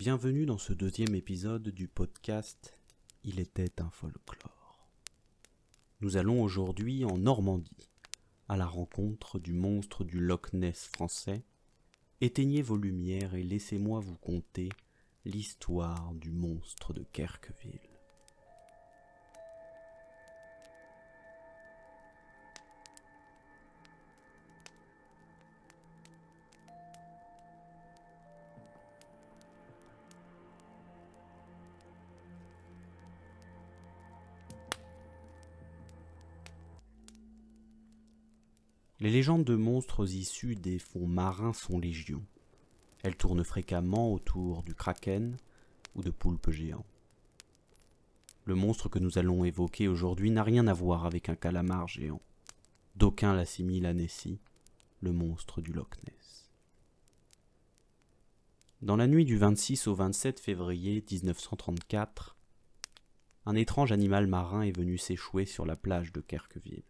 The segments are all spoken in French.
Bienvenue dans ce deuxième épisode du podcast Il était un folklore. Nous allons aujourd'hui en Normandie, à la rencontre du monstre du Loch Ness français. Éteignez vos lumières et laissez-moi vous conter l'histoire du monstre de Kerqueville. Les légendes de monstres issus des fonds marins sont légion. Elles tournent fréquemment autour du kraken ou de poulpes géants. Le monstre que nous allons évoquer aujourd'hui n'a rien à voir avec un calamar géant. D'aucuns l'assimilent à Nessie, le monstre du Loch Ness. Dans la nuit du 26 au 27 février 1934, un étrange animal marin est venu s'échouer sur la plage de Kerqueville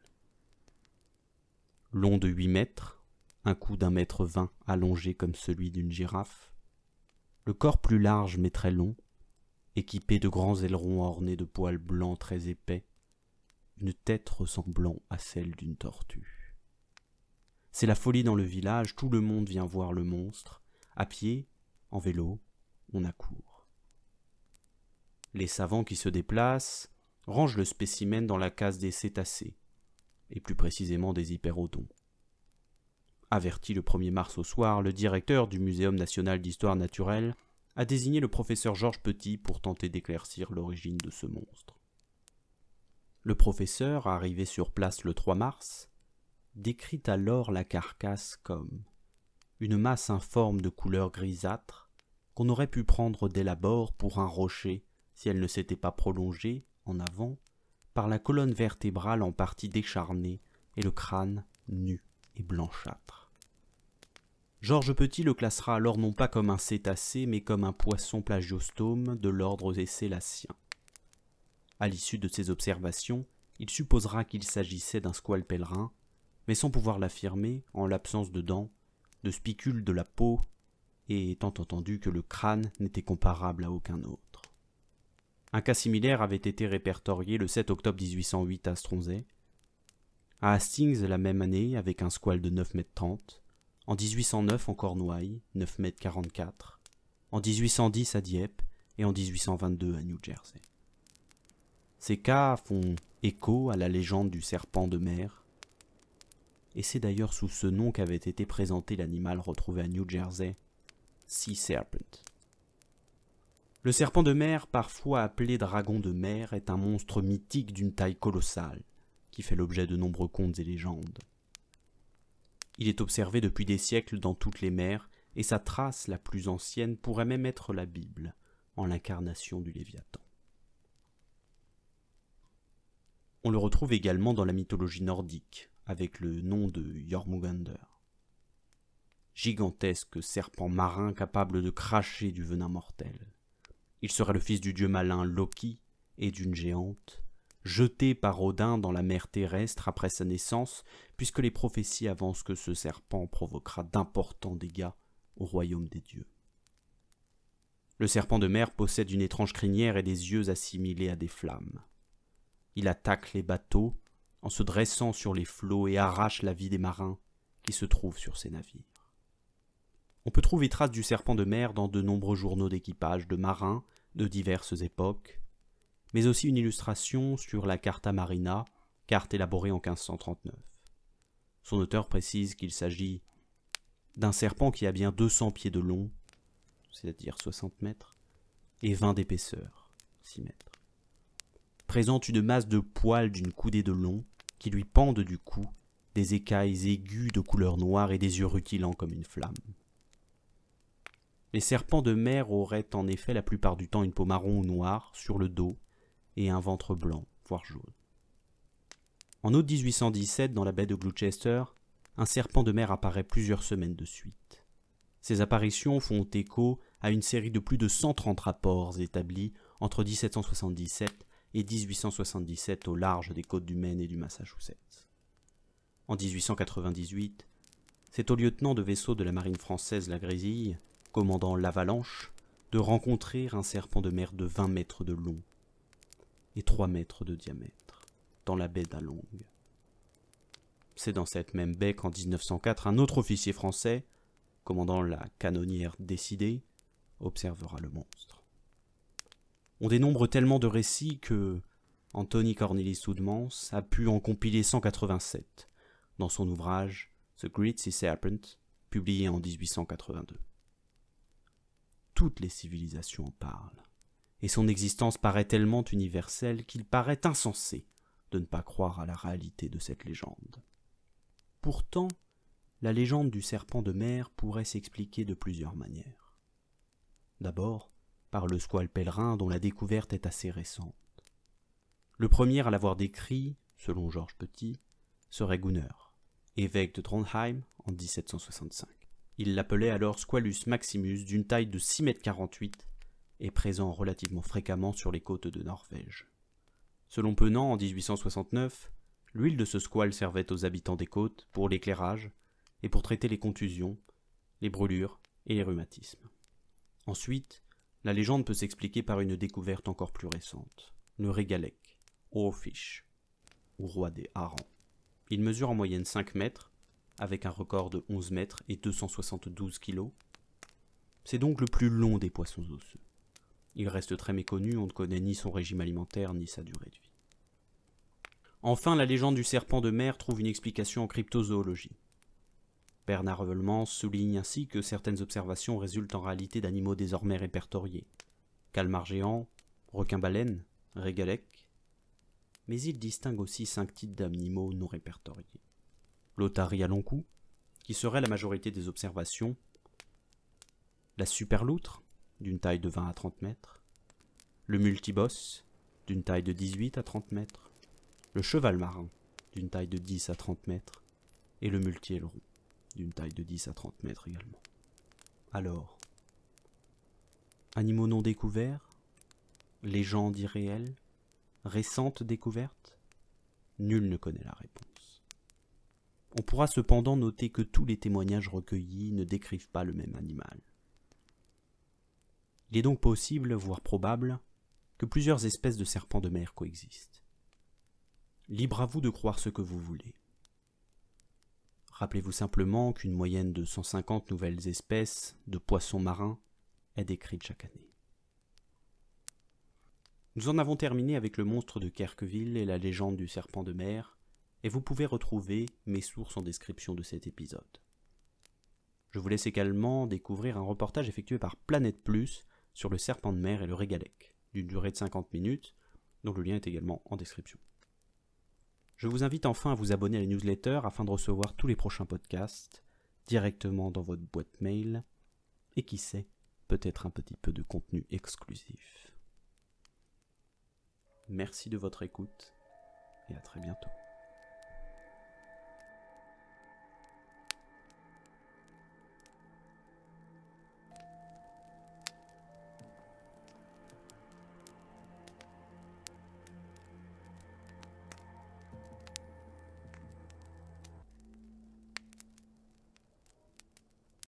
long de huit mètres, un cou d'un mètre vingt allongé comme celui d'une girafe, le corps plus large mais très long, équipé de grands ailerons ornés de poils blancs très épais, une tête ressemblant à celle d'une tortue. C'est la folie dans le village, tout le monde vient voir le monstre, à pied, en vélo, on accourt. Les savants qui se déplacent rangent le spécimen dans la case des cétacés, et plus précisément des hyperodons. Averti le 1er mars au soir, le directeur du Muséum national d'histoire naturelle a désigné le professeur Georges Petit pour tenter d'éclaircir l'origine de ce monstre. Le professeur, arrivé sur place le 3 mars, décrit alors la carcasse comme une masse informe de couleur grisâtre qu'on aurait pu prendre dès l'abord pour un rocher si elle ne s'était pas prolongée en avant la colonne vertébrale en partie décharnée et le crâne nu et blanchâtre. Georges Petit le classera alors non pas comme un cétacé, mais comme un poisson plagiostome de l'ordre des célaciens. À l'issue de ces observations, il supposera qu'il s'agissait d'un squale pèlerin, mais sans pouvoir l'affirmer, en l'absence de dents, de spicules de la peau, et étant entendu que le crâne n'était comparable à aucun autre. Un cas similaire avait été répertorié le 7 octobre 1808 à Stronzay, à Hastings la même année avec un squale de 9 mètres 30, en 1809 en Cornouailles, 9 mètres 44, en 1810 à Dieppe et en 1822 à New Jersey. Ces cas font écho à la légende du serpent de mer, et c'est d'ailleurs sous ce nom qu'avait été présenté l'animal retrouvé à New Jersey, Sea Serpent. Le serpent de mer, parfois appelé dragon de mer, est un monstre mythique d'une taille colossale, qui fait l'objet de nombreux contes et légendes. Il est observé depuis des siècles dans toutes les mers, et sa trace la plus ancienne pourrait même être la Bible, en l'incarnation du Léviathan. On le retrouve également dans la mythologie nordique, avec le nom de Jormungandr. Gigantesque serpent marin capable de cracher du venin mortel. Il serait le fils du dieu malin Loki et d'une géante, jeté par Odin dans la mer terrestre après sa naissance, puisque les prophéties avancent que ce serpent provoquera d'importants dégâts au royaume des dieux. Le serpent de mer possède une étrange crinière et des yeux assimilés à des flammes. Il attaque les bateaux en se dressant sur les flots et arrache la vie des marins qui se trouvent sur ces navires. On peut trouver trace du serpent de mer dans de nombreux journaux d'équipage de marins de diverses époques, mais aussi une illustration sur la Carta Marina, carte élaborée en 1539. Son auteur précise qu'il s'agit d'un serpent qui a bien 200 pieds de long, c'est-à-dire 60 mètres, et 20 d'épaisseur, 6 mètres. Présente une masse de poils d'une coudée de long qui lui pendent du cou, des écailles aiguës de couleur noire et des yeux rutilants comme une flamme. Les serpents de mer auraient en effet la plupart du temps une peau marron ou noire sur le dos et un ventre blanc, voire jaune. En août 1817, dans la baie de Gloucester, un serpent de mer apparaît plusieurs semaines de suite. Ces apparitions font écho à une série de plus de 130 rapports établis entre 1777 et 1877 au large des côtes du Maine et du Massachusetts. En 1898, c'est au lieutenant de vaisseau de la marine française La Grésille commandant l'Avalanche, de rencontrer un serpent de mer de 20 mètres de long et 3 mètres de diamètre dans la baie d'Along. C'est dans cette même baie qu'en 1904, un autre officier français, commandant la canonnière décidée, observera le monstre. On dénombre tellement de récits que Anthony Cornelis Soudmans a pu en compiler 187 dans son ouvrage The Great Sea Serpent, publié en 1882. Toutes les civilisations en parlent, et son existence paraît tellement universelle qu'il paraît insensé de ne pas croire à la réalité de cette légende. Pourtant, la légende du serpent de mer pourrait s'expliquer de plusieurs manières. D'abord, par le squale pèlerin dont la découverte est assez récente. Le premier à l'avoir décrit, selon Georges Petit, serait Gunnar, évêque de Trondheim en 1765. Il l'appelait alors Squalus maximus d'une taille de 6 mètres 48 et présent relativement fréquemment sur les côtes de Norvège. Selon Penant, en 1869, l'huile de ce squale servait aux habitants des côtes pour l'éclairage et pour traiter les contusions, les brûlures et les rhumatismes. Ensuite, la légende peut s'expliquer par une découverte encore plus récente, le régalec, Ofish, ou roi des harengs. Il mesure en moyenne 5 mètres, avec un record de 11 mètres et 272 kilos. C'est donc le plus long des poissons osseux. Il reste très méconnu, on ne connaît ni son régime alimentaire ni sa durée de vie. Enfin, la légende du serpent de mer trouve une explication en cryptozoologie. Bernard Revelmans souligne ainsi que certaines observations résultent en réalité d'animaux désormais répertoriés. Calmar géant, requin-baleine, régalec. Mais il distingue aussi cinq types d'animaux non répertoriés. L'otarie à long cou, qui serait la majorité des observations. La superloutre, d'une taille de 20 à 30 mètres. Le multiboss, d'une taille de 18 à 30 mètres. Le cheval marin, d'une taille de 10 à 30 mètres. Et le multi-aileron d'une taille de 10 à 30 mètres également. Alors, animaux non découverts, légendes irréelles, récentes découvertes? Nul ne connaît la réponse. On pourra cependant noter que tous les témoignages recueillis ne décrivent pas le même animal. Il est donc possible, voire probable, que plusieurs espèces de serpents de mer coexistent. Libre à vous de croire ce que vous voulez. Rappelez-vous simplement qu'une moyenne de 150 nouvelles espèces de poissons marins est décrite chaque année. Nous en avons terminé avec le monstre de Kerqueville et la légende du serpent de mer, et vous pouvez retrouver mes sources en description de cet épisode. Je vous laisse également découvrir un reportage effectué par Planète Plus sur le serpent de mer et le régalec, d'une durée de 50 minutes, dont le lien est également en description. Je vous invite enfin à vous abonner à la newsletter afin de recevoir tous les prochains podcasts directement dans votre boîte mail et qui sait, peut-être un petit peu de contenu exclusif. Merci de votre écoute et à très bientôt.